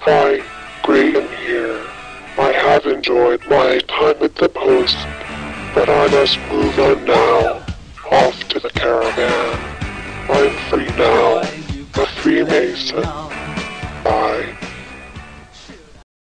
Hi, Graham here. I have enjoyed my time at the post, but I must move on now. Off to the caravan. I'm free now. A Freemason. Mason.